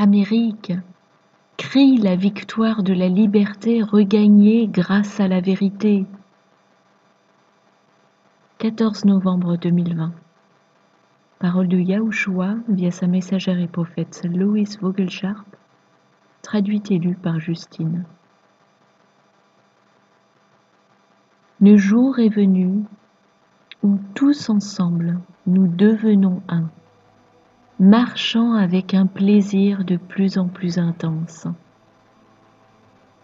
Amérique, crie la victoire de la liberté regagnée grâce à la vérité. 14 novembre 2020 Parole de Yahushua via sa messagère et prophète Louis Vogelsharp, traduite et lue par Justine. Le jour est venu où tous ensemble nous devenons un, marchant avec un plaisir de plus en plus intense.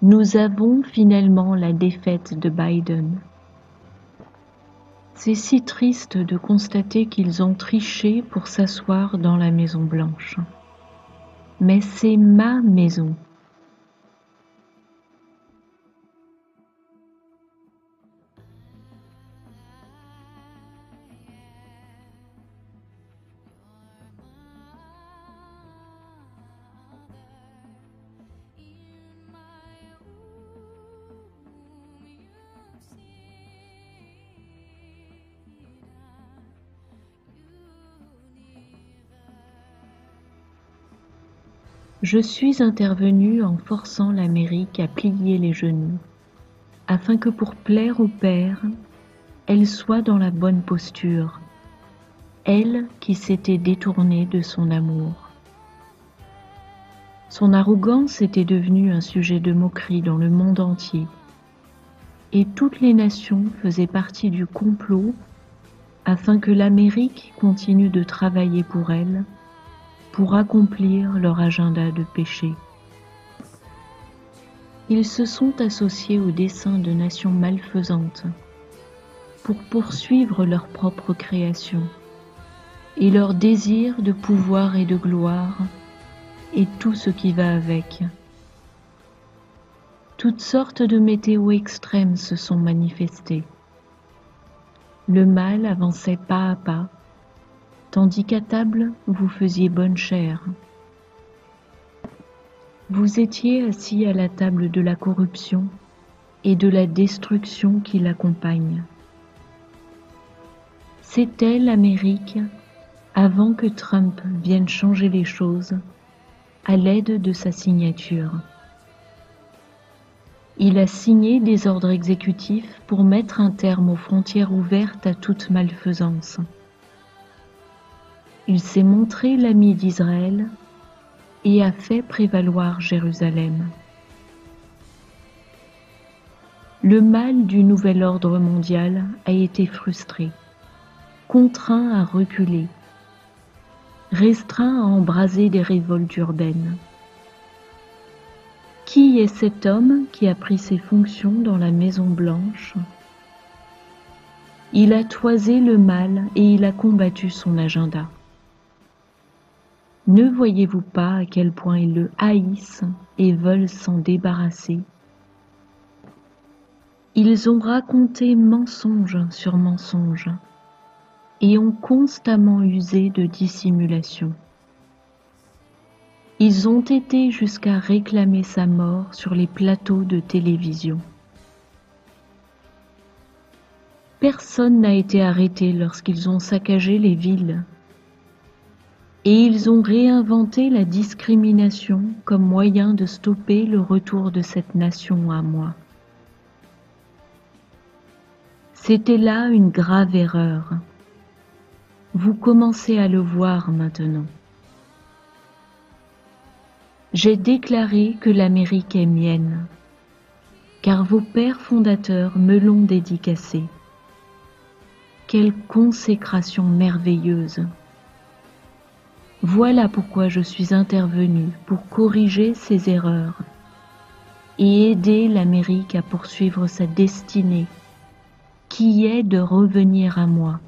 Nous avons finalement la défaite de Biden. C'est si triste de constater qu'ils ont triché pour s'asseoir dans la Maison Blanche. Mais c'est ma maison. Je suis intervenu en forçant l'Amérique à plier les genoux, afin que pour plaire au Père, elle soit dans la bonne posture, elle qui s'était détournée de son amour. Son arrogance était devenue un sujet de moquerie dans le monde entier, et toutes les nations faisaient partie du complot afin que l'Amérique continue de travailler pour elle pour accomplir leur agenda de péché. Ils se sont associés au dessein de nations malfaisantes pour poursuivre leur propre création et leur désir de pouvoir et de gloire et tout ce qui va avec. Toutes sortes de météos extrêmes se sont manifestées. Le mal avançait pas à pas tandis qu'à table vous faisiez bonne chère. Vous étiez assis à la table de la corruption et de la destruction qui l'accompagne. C'était l'Amérique avant que Trump vienne changer les choses à l'aide de sa signature. Il a signé des ordres exécutifs pour mettre un terme aux frontières ouvertes à toute malfaisance. Il s'est montré l'ami d'Israël et a fait prévaloir Jérusalem. Le mal du nouvel ordre mondial a été frustré, contraint à reculer, restreint à embraser des révoltes urbaines. Qui est cet homme qui a pris ses fonctions dans la Maison Blanche? Il a toisé le mal et il a combattu son agenda. Ne voyez-vous pas à quel point ils le haïssent et veulent s'en débarrasser? Ils ont raconté mensonge sur mensonge et ont constamment usé de dissimulation. Ils ont été jusqu'à réclamer sa mort sur les plateaux de télévision. Personne n'a été arrêté lorsqu'ils ont saccagé les villes et ils ont réinventé la discrimination comme moyen de stopper le retour de cette nation à moi. C'était là une grave erreur. Vous commencez à le voir maintenant. J'ai déclaré que l'Amérique est mienne, car vos pères fondateurs me l'ont dédicacé. Quelle consécration merveilleuse voilà pourquoi je suis intervenu pour corriger ces erreurs et aider l'Amérique à poursuivre sa destinée, qui est de revenir à moi,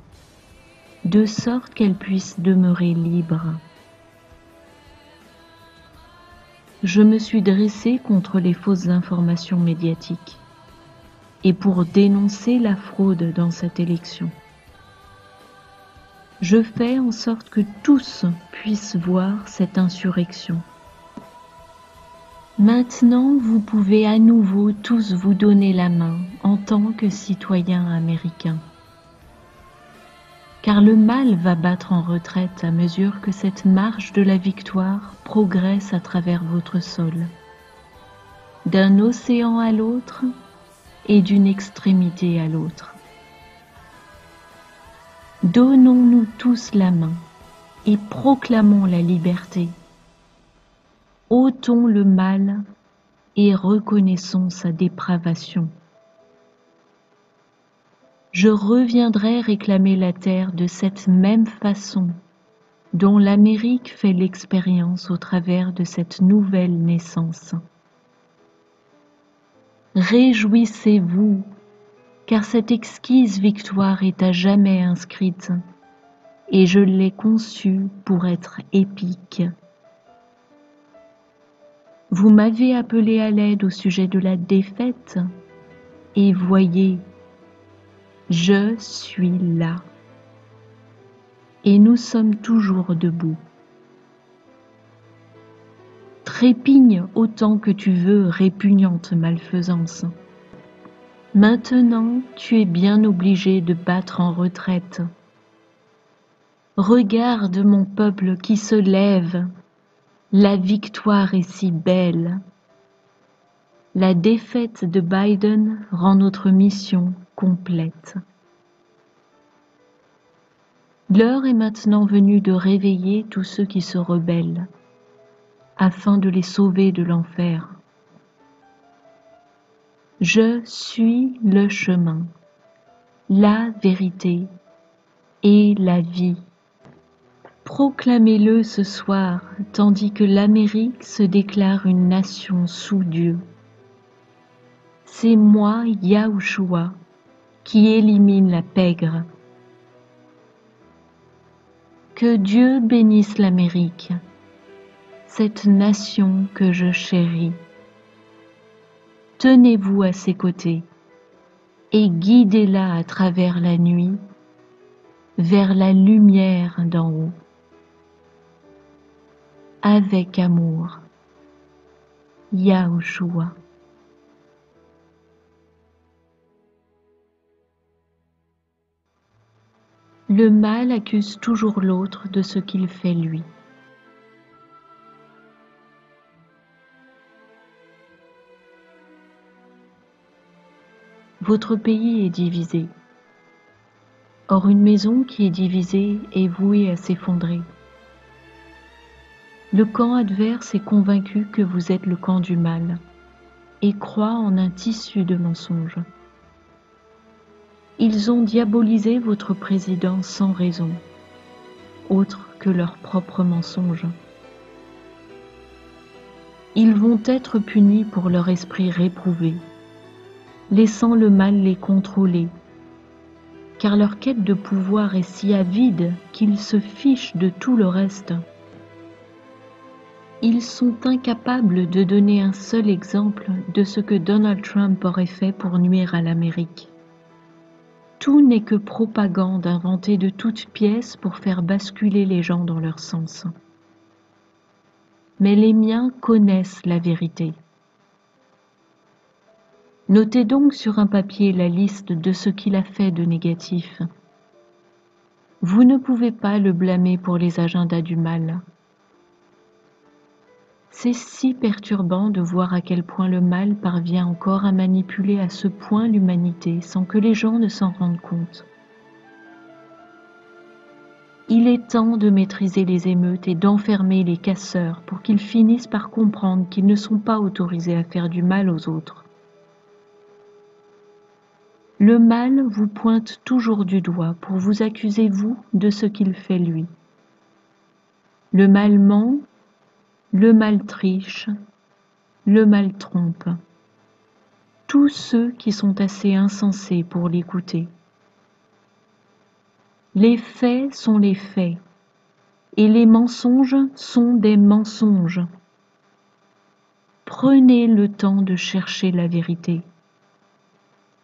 de sorte qu'elle puisse demeurer libre. Je me suis dressé contre les fausses informations médiatiques et pour dénoncer la fraude dans cette élection. Je fais en sorte que tous puissent voir cette insurrection. Maintenant, vous pouvez à nouveau tous vous donner la main en tant que citoyens américains. car le mal va battre en retraite à mesure que cette marche de la victoire progresse à travers votre sol. D'un océan à l'autre et d'une extrémité à l'autre. Donnons-nous tous la main et proclamons la liberté. Ôtons le mal et reconnaissons sa dépravation. Je reviendrai réclamer la terre de cette même façon dont l'Amérique fait l'expérience au travers de cette nouvelle naissance. Réjouissez-vous, car cette exquise victoire est à jamais inscrite, et je l'ai conçue pour être épique. Vous m'avez appelé à l'aide au sujet de la défaite, et voyez, je suis là. Et nous sommes toujours debout. Trépigne autant que tu veux, répugnante malfaisance. Maintenant, tu es bien obligé de battre en retraite. Regarde mon peuple qui se lève. La victoire est si belle. La défaite de Biden rend notre mission complète. L'heure est maintenant venue de réveiller tous ceux qui se rebellent, afin de les sauver de l'enfer. Je suis le chemin, la vérité et la vie. Proclamez-le ce soir, tandis que l'Amérique se déclare une nation sous Dieu. C'est moi, Yahushua, qui élimine la pègre. Que Dieu bénisse l'Amérique, cette nation que je chéris. Tenez-vous à ses côtés et guidez-la à travers la nuit vers la lumière d'en haut. Avec amour, Yahushua. Le mal accuse toujours l'autre de ce qu'il fait lui. Votre pays est divisé. Or une maison qui est divisée est vouée à s'effondrer. Le camp adverse est convaincu que vous êtes le camp du mal et croit en un tissu de mensonges. Ils ont diabolisé votre président sans raison, autre que leur propre mensonge. Ils vont être punis pour leur esprit réprouvé, laissant le mal les contrôler, car leur quête de pouvoir est si avide qu'ils se fichent de tout le reste. Ils sont incapables de donner un seul exemple de ce que Donald Trump aurait fait pour nuire à l'Amérique. Tout n'est que propagande inventée de toutes pièces pour faire basculer les gens dans leur sens. Mais les miens connaissent la vérité. Notez donc sur un papier la liste de ce qu'il a fait de négatif. Vous ne pouvez pas le blâmer pour les agendas du mal. C'est si perturbant de voir à quel point le mal parvient encore à manipuler à ce point l'humanité sans que les gens ne s'en rendent compte. Il est temps de maîtriser les émeutes et d'enfermer les casseurs pour qu'ils finissent par comprendre qu'ils ne sont pas autorisés à faire du mal aux autres. Le mal vous pointe toujours du doigt pour vous accuser, vous, de ce qu'il fait lui. Le mal ment le mal triche, le mal trompe. Tous ceux qui sont assez insensés pour l'écouter. Les faits sont les faits, et les mensonges sont des mensonges. Prenez le temps de chercher la vérité,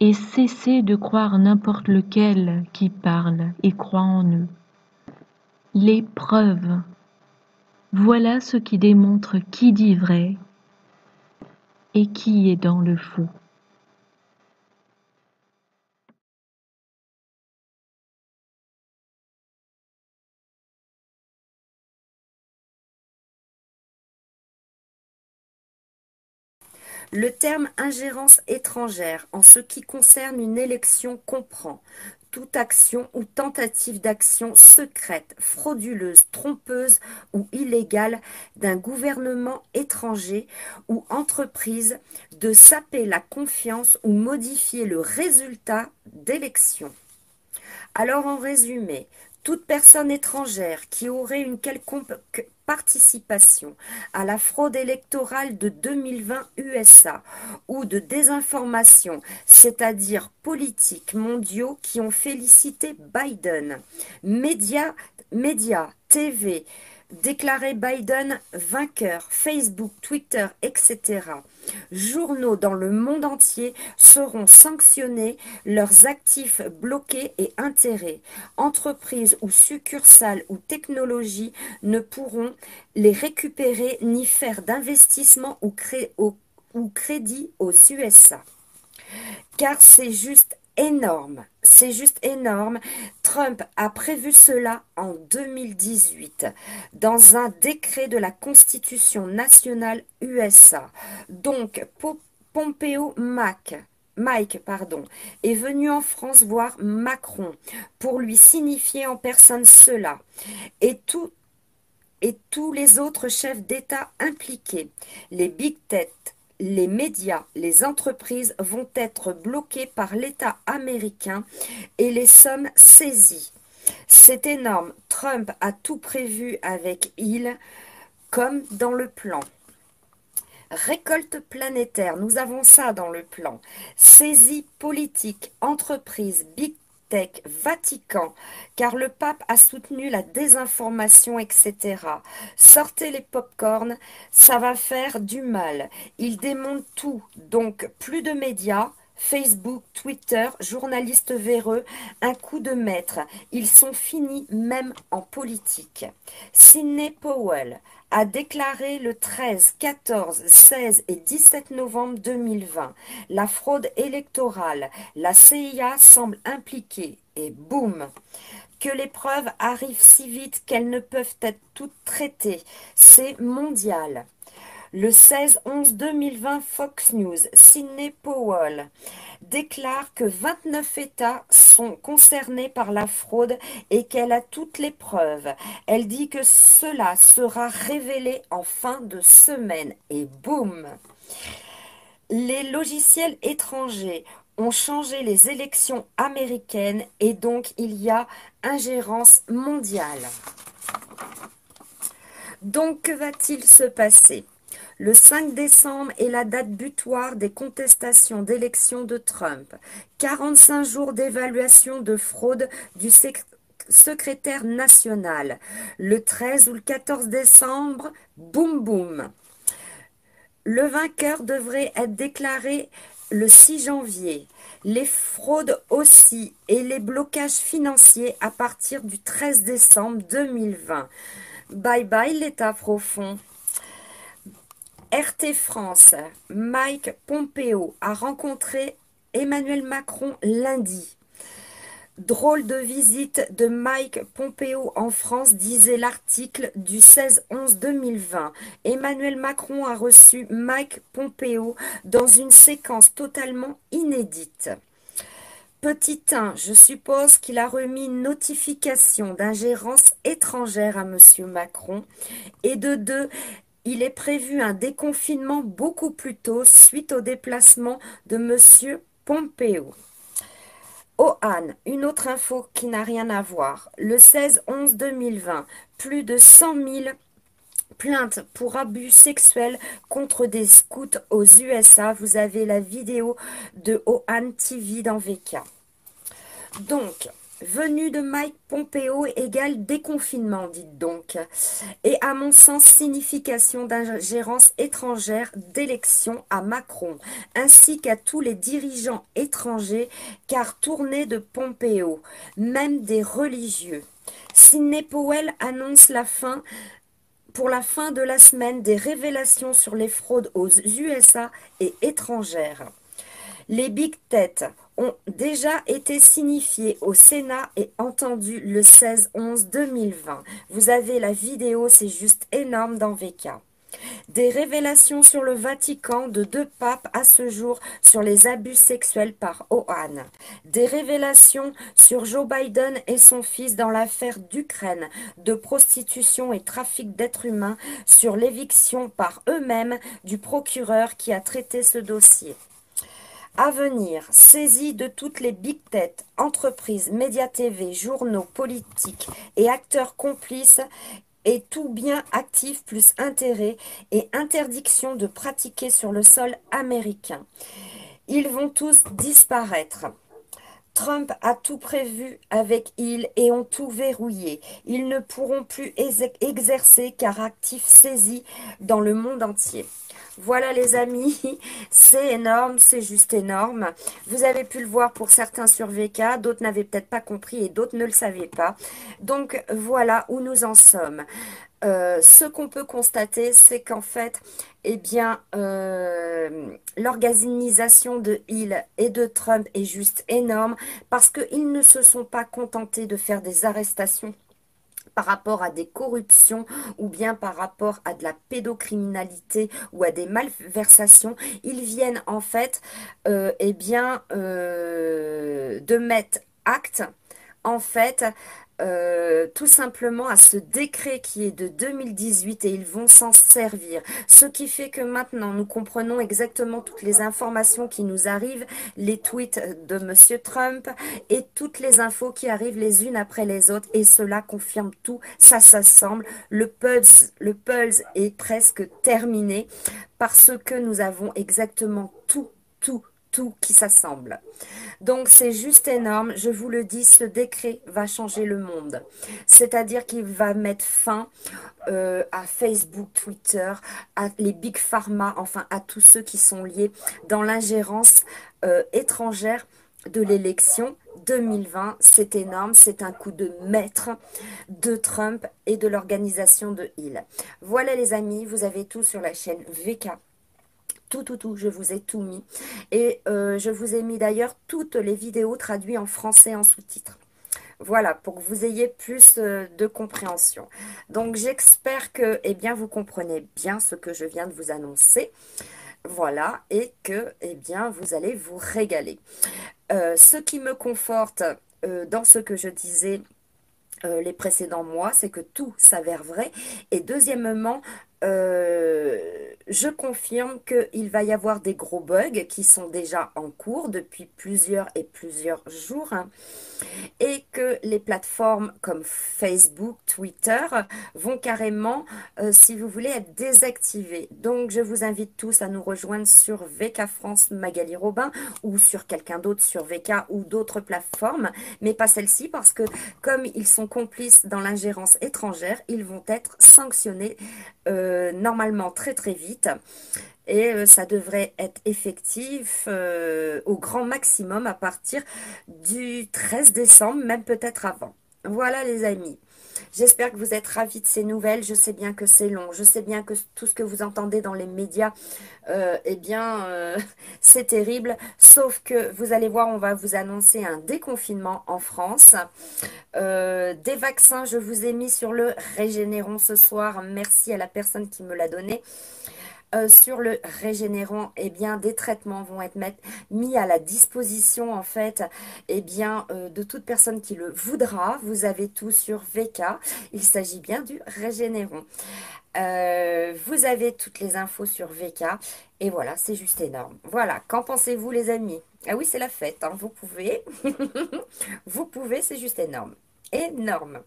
et cessez de croire n'importe lequel qui parle et croit en eux. Les preuves voilà ce qui démontre qui dit vrai et qui est dans le faux. Le terme ingérence étrangère en ce qui concerne une élection comprend toute action ou tentative d'action secrète, frauduleuse, trompeuse ou illégale d'un gouvernement étranger ou entreprise de saper la confiance ou modifier le résultat d'élections. Alors en résumé, toute personne étrangère qui aurait une quelconque participation à la fraude électorale de 2020 USA ou de désinformation, c'est-à-dire politiques mondiaux qui ont félicité Biden, médias, TV, déclaré Biden vainqueur, Facebook, Twitter, etc. Journaux dans le monde entier seront sanctionnés, leurs actifs bloqués et intérêts. Entreprises ou succursales ou technologies ne pourront les récupérer ni faire d'investissement ou, ou crédit aux USA. Car c'est juste énorme. C'est juste énorme. Trump a prévu cela en 2018 dans un décret de la Constitution nationale USA. Donc, Pompeo Mac, Mike pardon, est venu en France voir Macron pour lui signifier en personne cela. Et et tous les autres chefs d'État impliqués, les big têtes, les médias, les entreprises vont être bloqués par l'État américain et les sommes saisies. C'est énorme. Trump a tout prévu avec il, comme dans le plan. Récolte planétaire, nous avons ça dans le plan. Saisie politique, entreprise, big Vatican, car le pape a soutenu la désinformation, etc. Sortez les pop-corns, ça va faire du mal. Il démonte tout, donc plus de médias, Facebook, Twitter, journalistes véreux, un coup de maître. Ils sont finis même en politique. Sidney Powell, a déclaré le 13, 14, 16 et 17 novembre 2020 la fraude électorale, la CIA semble impliquée et boum que les preuves arrivent si vite qu'elles ne peuvent être toutes traitées. C'est mondial. Le 16-11-2020, Fox News, Sidney Powell déclare que 29 États sont concernés par la fraude et qu'elle a toutes les preuves. Elle dit que cela sera révélé en fin de semaine. Et boum Les logiciels étrangers ont changé les élections américaines et donc il y a ingérence mondiale. Donc que va-t-il se passer? Le 5 décembre est la date butoir des contestations d'élection de Trump. 45 jours d'évaluation de fraude du secrétaire national. Le 13 ou le 14 décembre, boum boum. Le vainqueur devrait être déclaré le 6 janvier. Les fraudes aussi et les blocages financiers à partir du 13 décembre 2020. Bye bye l'État profond. RT France, Mike Pompeo a rencontré Emmanuel Macron lundi. Drôle de visite de Mike Pompeo en France, disait l'article du 16-11-2020. Emmanuel Macron a reçu Mike Pompeo dans une séquence totalement inédite. Petit 1, je suppose qu'il a remis une notification d'ingérence étrangère à M. Macron. Et de 2, il est prévu un déconfinement beaucoup plus tôt suite au déplacement de M. Pompeo. Oh Anne, une autre info qui n'a rien à voir. Le 16-11-2020, plus de 100 000 plaintes pour abus sexuels contre des scouts aux USA. Vous avez la vidéo de Ohan TV dans VK. Donc, Venue de Mike Pompeo égale déconfinement, dites donc. Et à mon sens, signification d'ingérence étrangère d'élection à Macron, ainsi qu'à tous les dirigeants étrangers, car tournée de Pompeo, même des religieux. Sidney Powell annonce la fin pour la fin de la semaine des révélations sur les fraudes aux USA et étrangères. Les big têtes ont déjà été signifiés au Sénat et entendus le 16-11-2020. Vous avez la vidéo, c'est juste énorme dans VK. Des révélations sur le Vatican de deux papes à ce jour sur les abus sexuels par Ohan. Des révélations sur Joe Biden et son fils dans l'affaire d'Ukraine de prostitution et trafic d'êtres humains sur l'éviction par eux-mêmes du procureur qui a traité ce dossier. À venir, saisie de toutes les big têtes, entreprises, médias TV, journaux, politiques et acteurs complices et tout bien actif plus intérêt et interdiction de pratiquer sur le sol américain. Ils vont tous disparaître. Trump a tout prévu avec ils et ont tout verrouillé. Ils ne pourront plus exercer car actifs saisis dans le monde entier. Voilà les amis, c'est énorme, c'est juste énorme. Vous avez pu le voir pour certains sur VK, d'autres n'avaient peut-être pas compris et d'autres ne le savaient pas. Donc voilà où nous en sommes. Euh, ce qu'on peut constater, c'est qu'en fait, eh bien, euh, l'organisation de Hill et de Trump est juste énorme parce qu'ils ne se sont pas contentés de faire des arrestations par rapport à des corruptions ou bien par rapport à de la pédocriminalité ou à des malversations, ils viennent en fait euh, eh euh, de mettre acte en fait euh, tout simplement à ce décret qui est de 2018 et ils vont s'en servir. Ce qui fait que maintenant nous comprenons exactement toutes les informations qui nous arrivent, les tweets de Monsieur Trump et toutes les infos qui arrivent les unes après les autres et cela confirme tout, ça s'assemble. Le pulse, le pulse est presque terminé parce que nous avons exactement tout, tout, tout qui s'assemble. Donc c'est juste énorme, je vous le dis, ce décret va changer le monde. C'est-à-dire qu'il va mettre fin euh, à Facebook, Twitter, à les big pharma, enfin à tous ceux qui sont liés dans l'ingérence euh, étrangère de l'élection 2020. C'est énorme, c'est un coup de maître de Trump et de l'organisation de Hill. Voilà les amis, vous avez tout sur la chaîne VK tout, tout, tout, je vous ai tout mis. Et euh, je vous ai mis d'ailleurs toutes les vidéos traduites en français en sous-titres. Voilà, pour que vous ayez plus euh, de compréhension. Donc, j'espère que eh bien, vous comprenez bien ce que je viens de vous annoncer. Voilà, et que eh bien, vous allez vous régaler. Euh, ce qui me conforte dans ce que je disais les précédents mois, c'est que tout s'avère vrai. Et deuxièmement, euh, je confirme qu'il va y avoir des gros bugs qui sont déjà en cours depuis plusieurs et plusieurs jours hein, et que les plateformes comme Facebook, Twitter vont carrément, euh, si vous voulez, être désactivées. Donc, je vous invite tous à nous rejoindre sur VK France Magali Robin ou sur quelqu'un d'autre sur VK ou d'autres plateformes, mais pas celle-ci parce que comme ils sont complices dans l'ingérence étrangère, ils vont être sanctionnés euh, normalement très très vite et euh, ça devrait être effectif euh, au grand maximum à partir du 13 décembre, même peut-être avant. Voilà les amis. J'espère que vous êtes ravis de ces nouvelles. Je sais bien que c'est long. Je sais bien que tout ce que vous entendez dans les médias, euh, eh bien, euh, c'est terrible. Sauf que vous allez voir, on va vous annoncer un déconfinement en France. Euh, des vaccins, je vous ai mis sur le Régénéron ce soir. Merci à la personne qui me l'a donné. Euh, sur le régénérant, eh bien, des traitements vont être mis à la disposition, en fait, eh bien, euh, de toute personne qui le voudra. Vous avez tout sur VK. Il s'agit bien du régénérant. Euh, vous avez toutes les infos sur VK. Et voilà, c'est juste énorme. Voilà, qu'en pensez-vous les amis? Ah oui, c'est la fête, hein. vous pouvez. vous pouvez, c'est juste énorme. Énorme.